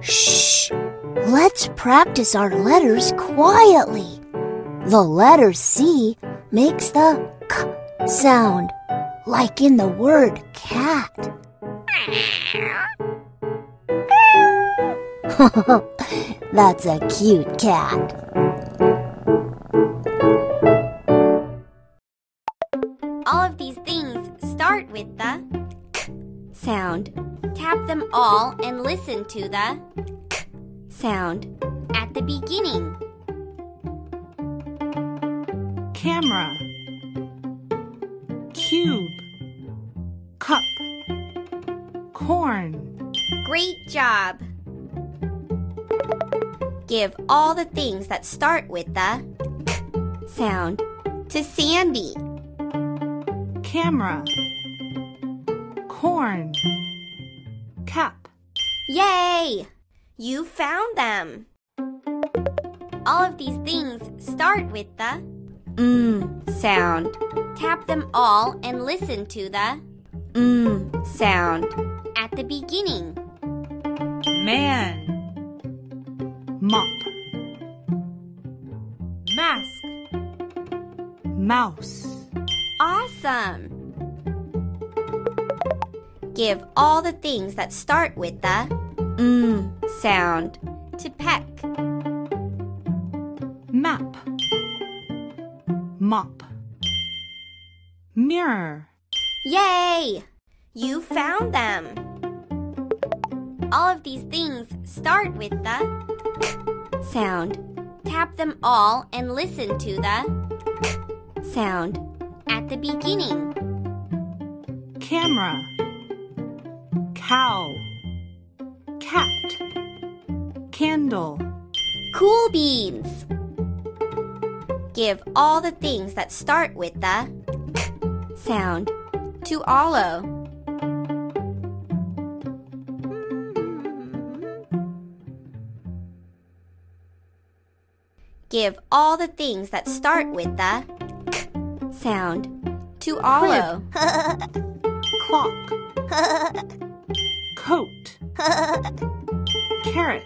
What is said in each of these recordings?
Shh! Let's practice our letters quietly. The letter C makes the k sound, like in the word cat. That's a cute cat. All of these things start with the sound. Tap them all and listen to the k sound at the beginning. camera, cube, cup, corn, Great job! Give all the things that start with the k sound to Sandy. camera, corn, cap, Yay! You found them! All of these things start with the mm sound. Tap them all and listen to the mm sound at the beginning. man, mop, mask, mouse, Awesome! Give all the things that start with the mm sound to Peck. map, mop, mirror, Yay! You found them! All of these things start with the k sound. Tap them all and listen to the k sound at the beginning. camera, cow, cat, candle, Cool beans! Give all the things that start with the k sound to Ollo. Give all the things that start with the k sound to Ollo. clock, coat, carrot,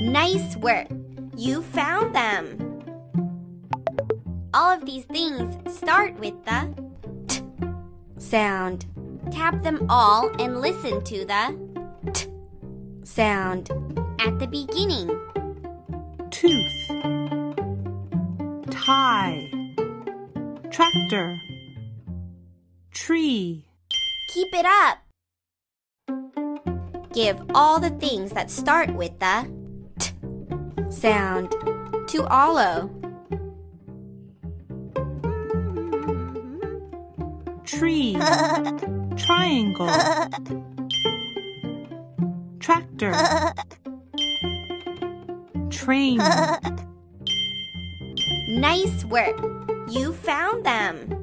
Nice work! You found them! All of these things start with the t sound. Tap them all and listen to the t sound at the beginning. tooth, tie, tractor, tree, Keep it up! Give all the things that start with the t sound to Ollo. tree, triangle, tractor, train, Nice work! You found them!